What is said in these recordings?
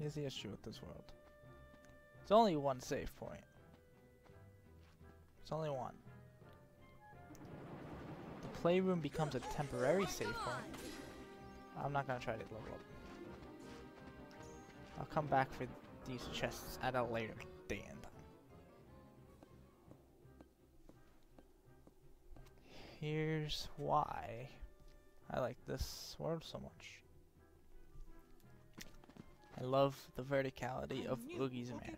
Here's the issue with this world. It's only one save point. It's only one. The playroom becomes a temporary save point. I'm not gonna try to level up. I'll come back for these chests at a later day and time. Here's why I like this world so much. I love the verticality of Who knew Boogie's Oogie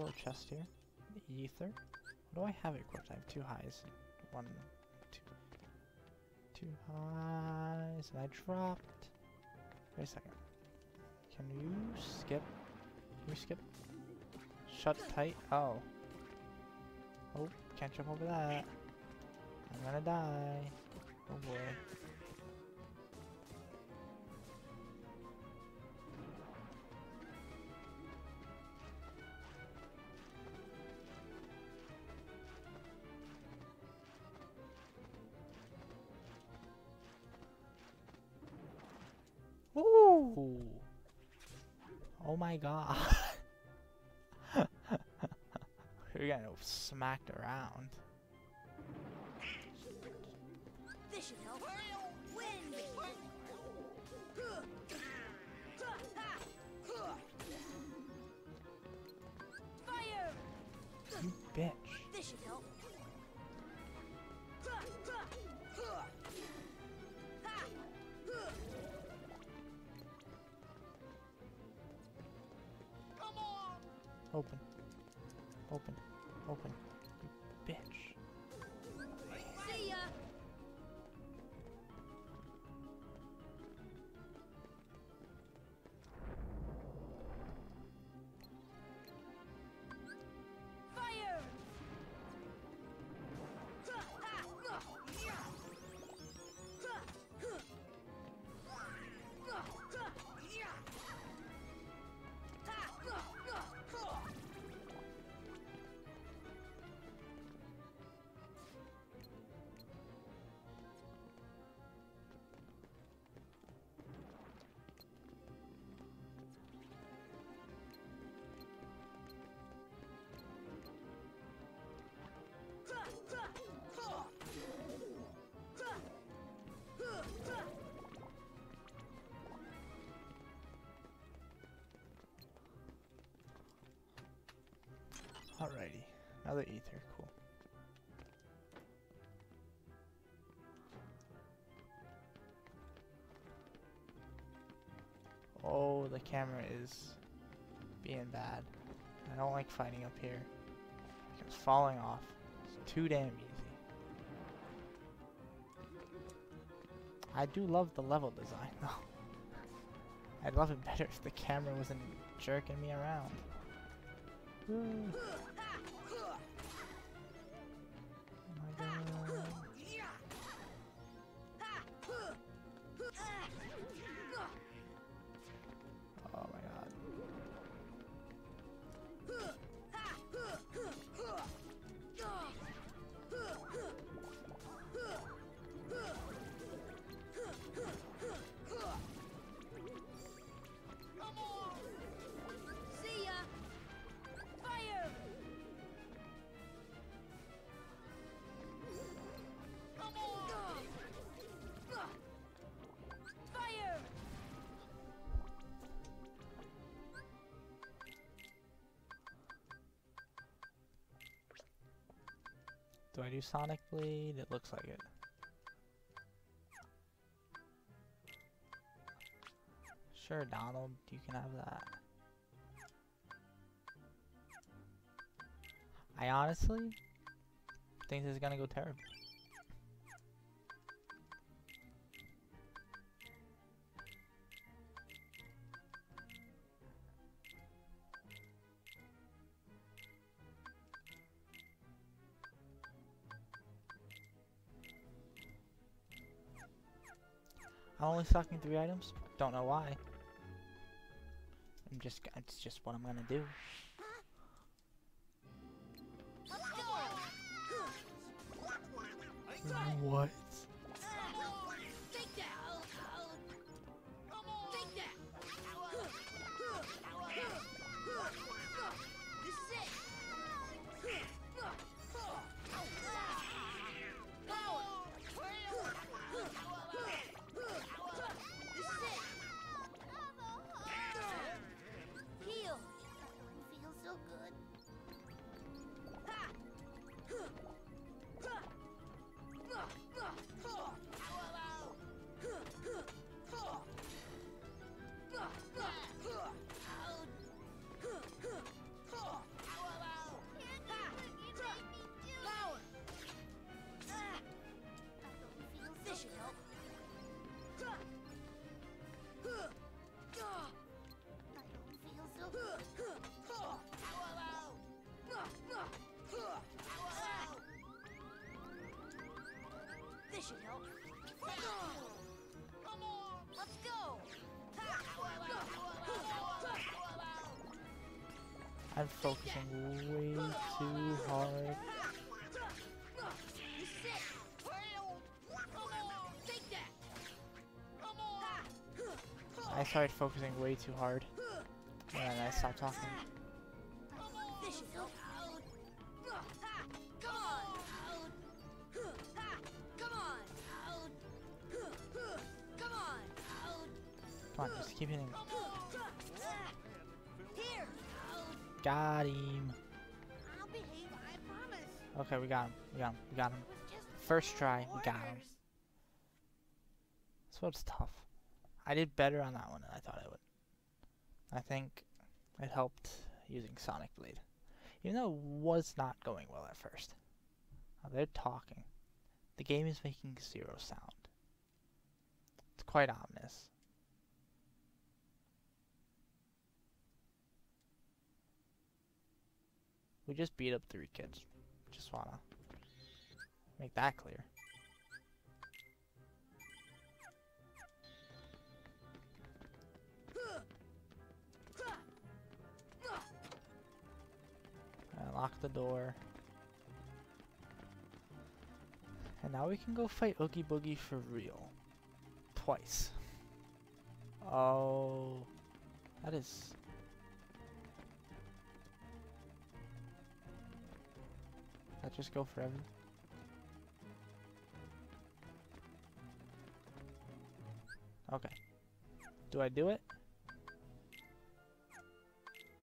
little chest here. The ether. What do I have equipped? I have two highs. One, two. Two highs. And I dropped. Wait a second. Can you skip? Can you skip? Shut tight. Oh. Oh, can't jump over that. I'm gonna die. Ooh. Oh my god. We're getting smacked around. This should help. Open. Open. Open. Alrighty. Another ether. Cool. Oh, the camera is being bad. I don't like fighting up here. It's falling off. It's too damn easy. I do love the level design though. I'd love it better if the camera wasn't jerking me around. Do I do Sonic Blade? It looks like it. Sure, Donald, you can have that. I honestly think this is gonna go terrible. Only stocking three items. Don't know why. I'm just, it's just what I'm gonna do. What? I'm focusing way too hard. I started focusing way too hard. And I stopped talking. Come on, just keep hitting. Here. Got him. I'll behave, I promise. Okay, we got him. We got him. We got him. It was just First try, we got him. This one's tough. I did better on that one than I thought I would. I think it helped using Sonic Blade. Even though it was not going well at first. Now they're talking. The game is making zero sound. It's quite ominous. We just beat up three kids. Just wanna make that clear. Lock the door. And now we can go fight Oogie Boogie for real. Twice. Oh. That is... That just go forever? Okay. Do I do it?